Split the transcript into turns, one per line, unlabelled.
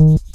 Mm-hmm.